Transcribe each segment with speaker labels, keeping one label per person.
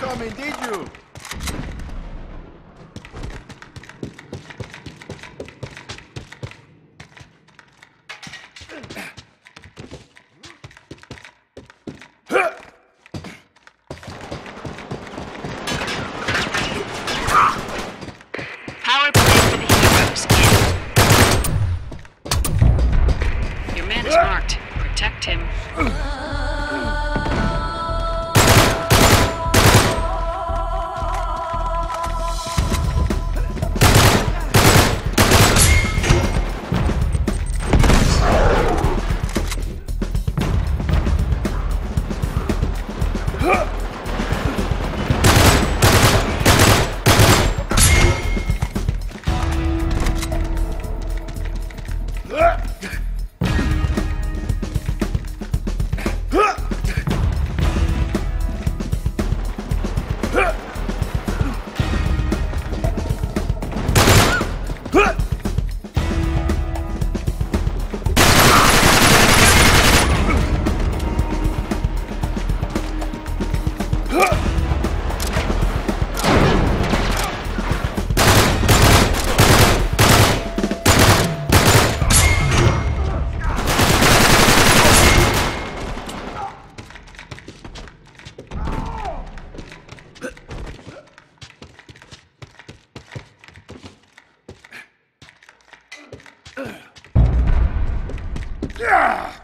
Speaker 1: coming, did you?
Speaker 2: Power Ugh! Yeah!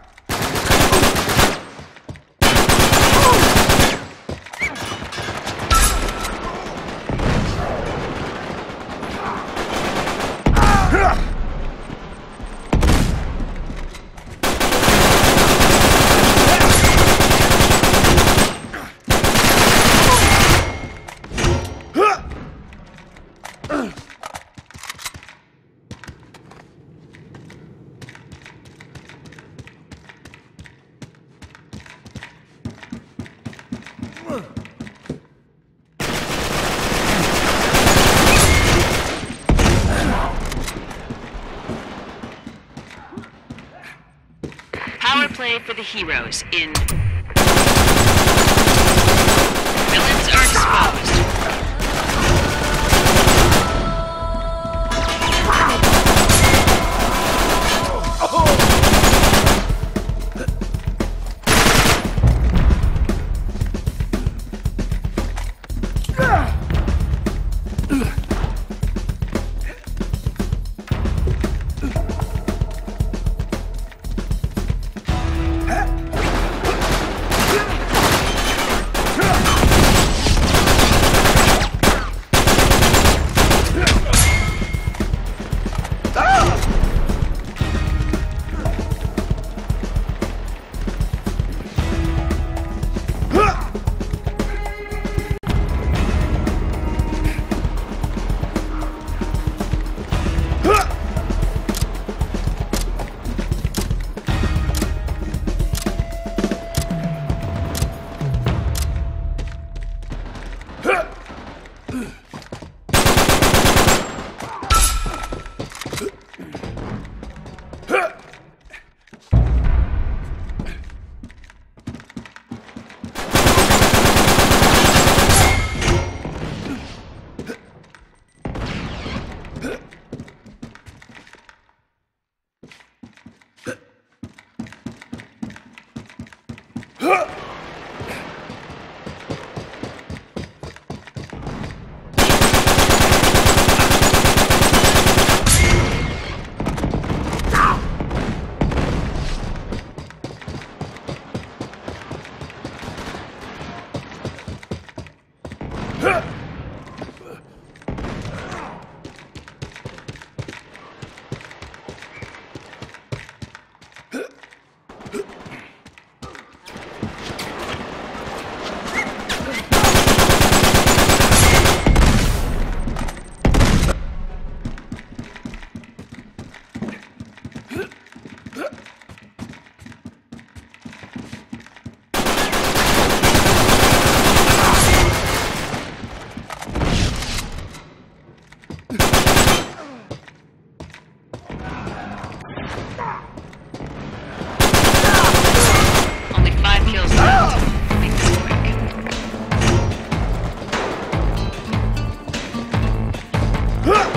Speaker 2: Power play for the heroes. In. Villains are exposed. Huh!
Speaker 1: Huh!